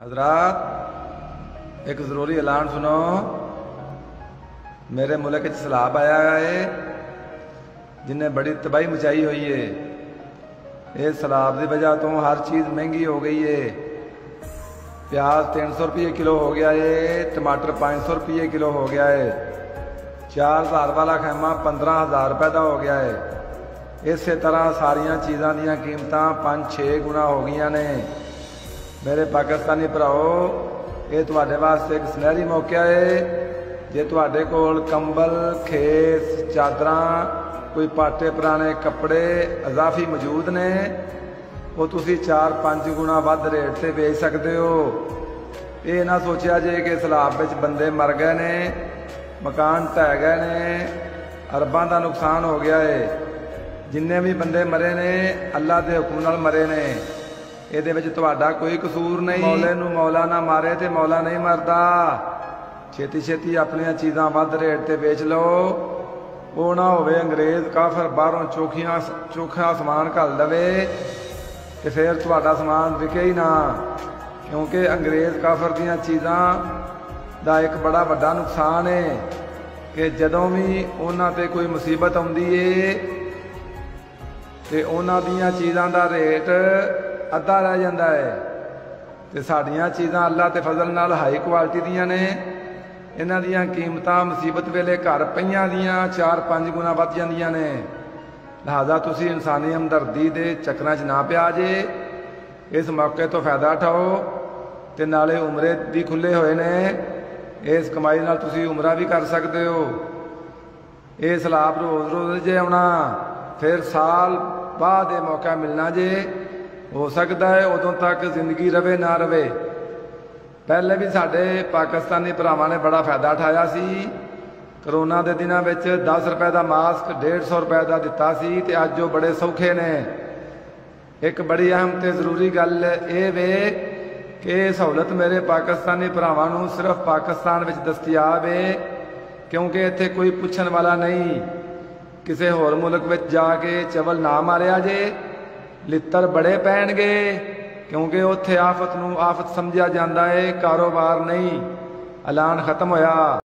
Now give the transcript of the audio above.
हजरात एक ज़रूरी ऐलान सुनो मेरे मुल्क च सैलाब आया है जिन्हें बड़ी तबाही मचाई हुई है ये सैलाब की वजह तो हर चीज़ महंगी हो गई है प्याज तीन सौ रुपये किलो हो गया है टमाटर पाँच सौ रुपये किलो हो गया है चार हज़ार वाला खैमा पंद्रह हज़ार रुपए का हो गया है इस तरह सारिया चीज़ों दीमत पाँच छे गुणा हो गई ने ਮੇਰੇ ਪਾਕਿਸਤਾਨੀ ਭਰਾਓ ਇਹ ਤੁਹਾਡੇ ਵਾਸਤੇ ਇੱਕ ਸੁਨਹਿਰੀ ਮੌਕਾ ਹੈ। ਜੇ ਤੁਹਾਡੇ ਕੋਲ ਕੰਬਲ, ਖੇਸ, ਚਾਦਰਾਂ, ਕੋਈ ਪਾਟੇ ਪੁਰਾਣੇ ਕੱਪੜੇ ਅਜ਼ਾਫੀ ਮੌਜੂਦ ਨੇ, ਉਹ ਤੁਸੀਂ 4-5 ਗੁਣਾ ਵੱਧ ਰੇਟ ਤੇ ਵੇਚ ਸਕਦੇ ਹੋ। ਇਹ ਨਾ ਸੋਚਿਆ ਜੇ ਕਿ ਸਲਾਬ ਵਿੱਚ ਬੰਦੇ ਮਰ ਗਏ ਨੇ, ਮਕਾਨ ਢਹਿ ਗਏ ਨੇ, ਅਰਬਾਂ ਦਾ ਨੁਕਸਾਨ ਹੋ ਗਿਆ ਹੈ ਜਿੰਨੇ ਵੀ ਬੰਦੇ ਮਰੇ ਨੇ, ਅੱਲਾ ਦੇ ਹੁਕਮ ਨਾਲ ਮਰੇ ਨੇ। ਇਹਦੇ ਵਿੱਚ ਤੁਹਾਡਾ ਕੋਈ ਕਸੂਰ ਨਹੀਂ। ਮੌਲੇ ਨੂੰ ਮੌਲਾ ਨਾ ਮਾਰੇ ਤੇ ਮੌਲਾ ਨਹੀਂ ਮਰਦਾ। ਛੇਤੀ ਛੇਤੀ ਆਪਣੀਆਂ ਚੀਜ਼ਾਂ ਵੱਧ ਰੇਟ ਤੇ ਵੇਚ ਲਓ। ਉਹ ਨਾ ਹੋਵੇ ਅੰਗਰੇਜ਼ ਕਾਫਰ ਬਾਹਰੋਂ ਚੋਖੀਆਂ ਚੋਖਾ ਸਮਾਨ ਘੱਲ ਲਵੇ ਤੇ ਫਿਰ ਤੁਹਾਡਾ ਸਮਾਨ ਵਿਕੇ ਹੀ ਨਾ। ਕਿਉਂਕਿ ਅੰਗਰੇਜ਼ ਕਾਫਰ ਦੀਆਂ ਚੀਜ਼ਾਂ ਦਾ ਇੱਕ ਬੜਾ ਵੱਡਾ ਨੁਕਸਾਨ ਹੈ ਕਿ ਜਦੋਂ ਵੀ ਉਹਨਾਂ ਤੇ ਕੋਈ ਮੁਸੀਬਤ ਆਉਂਦੀ ਏ ਤੇ ਉਹਨਾਂ ਦੀਆਂ ਚੀਜ਼ਾਂ ਦਾ ਰੇਟ ਅੱਧਾ ਰਹਿ ਜਾਂਦਾ ਹੈ ਤੇ ਸਾਡੀਆਂ ਚੀਜ਼ਾਂ ਅੱਲਾ ਤੇ ਫਜ਼ਲ ਨਾਲ ਹਾਈ ਕੁਆਲਿਟੀ ਦੀਆਂ ਨੇ। ਇਹਨਾਂ ਦੀਆਂ ਕੀਮਤਾਂ ਮੁਸੀਬਤ ਵੇਲੇ ਘਰ ਪਈਆਂ ਦੀਆਂ 4-5 ਗੁਣਾ ਵੱਧ ਜਾਂਦੀਆਂ ਨੇ। ਲਿਹਾਜ਼ਾ ਤੁਸੀਂ ਇਨਸਾਨੀ ਹਮਦਰਦੀ ਦੇ ਚੱਕਰਾਂ 'ਚ ਨਾ ਪਿਆ ਜੇ। ਇਸ ਮੌਕੇ ਤੋਂ ਫਾਇਦਾ ਉਠਾਓ ਤੇ ਨਾਲੇ ਉਮਰੇ ਵੀ ਖੁੱਲੇ ਹੋਏ ਨੇ। ਇਸ ਕਮਾਈ ਨਾਲ ਤੁਸੀਂ ਉਮਰਾ ਵੀ ਕਰ ਸਕਦੇ ਹੋ। ਇਹ ਸਲਾਬ ਰੋਜ਼ ਰੋਜ਼ ਜੇ ਆਉਣਾ, ਫਿਰ ਸਾਲ ਬਾਅਦ ਇਹ ਮੌਕਾ ਮਿਲਣਾ ਜੇ। ਹੋ ਸਕਦਾ ਹੈ ਉਦੋਂ ਤੱਕ ਜ਼ਿੰਦਗੀ ਰਵੇ, ਨਾ ਰਵੇ। ਪਹਿਲੇ ਵੀ ਸਾਡੇ ਪਾਕਿਸਤਾਨੀ ਭਰਾਵਾਂ ਨੇ ਬੜਾ ਫਾਇਦਾ ਉਠਾਇਆ ਸੀ। ਕਰੋਨਾ ਦੇ ਦਿਨਾਂ ਵਿੱਚ 10 ਰੁਪਏ ਦਾ ਮਾਸਕ 150 ਰੁਪਏ ਦਾ ਦਿੱਤਾ ਸੀ ਤੇ ਅੱਜ ਉਹ ਬੜੇ ਸੌਖੇ ਨੇ। ਇੱਕ ਬੜੀ ਅਹਿਮ ਤੇ ਜ਼ਰੂਰੀ ਗੱਲ ਇਹ ਵੇ ਕਿ ਸਹੂਲਤ ਮੇਰੇ ਪਾਕਿਸਤਾਨੀ ਭਰਾਵਾਂ ਨੂੰ ਸਿਰਫ ਪਾਕਿਸਤਾਨ ਵਿੱਚ ਦਸਤਿਆਬ ਹੈ ਕਿਉਂਕਿ ਇੱਥੇ ਕੋਈ ਪੁੱਛਣ ਵਾਲਾ ਨਹੀਂ। ਕਿਸੇ ਹੋਰ ਮੁਲਕ ਵਿੱਚ ਜਾ ਕੇ ਚਵਲ ਨਾ ਮਾਰਿਆ ਜੇ। ਲਿੱਤਰ ਬੜੇ ਪੈਣਗੇ, ਕਿਉਂਕਿ ਉੱਥੇ ਆਫਤ ਨੂੰ ਆਫਤ ਸਮਝਿਆ ਜਾਂਦਾ ਏ, ਕਾਰੋਬਾਰ ਨਹੀਂ, ਐਲਾਨ ਖਤਮ ਹੋਇਆ।